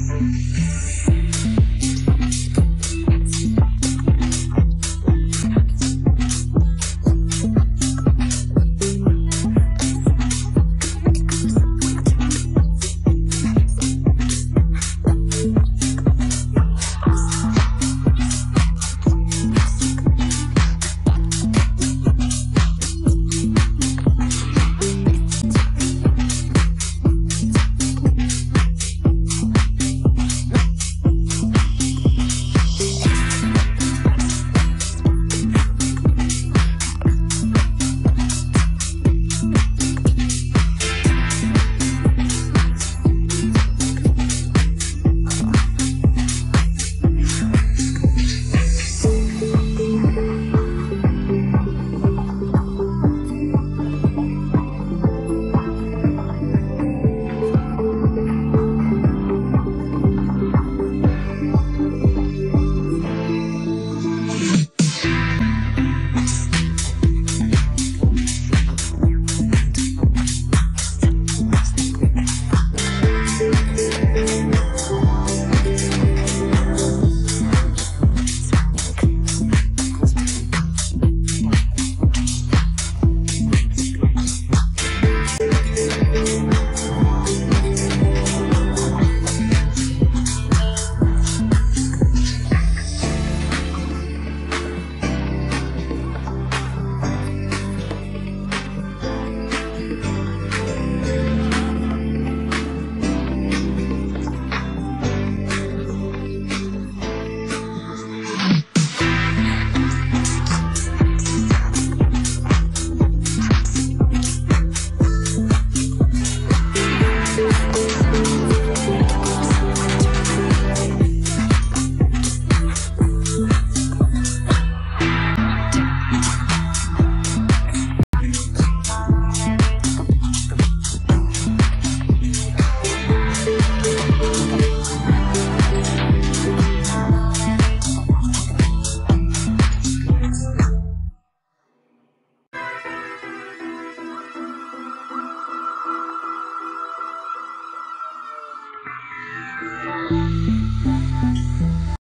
Mm-hmm. Bye.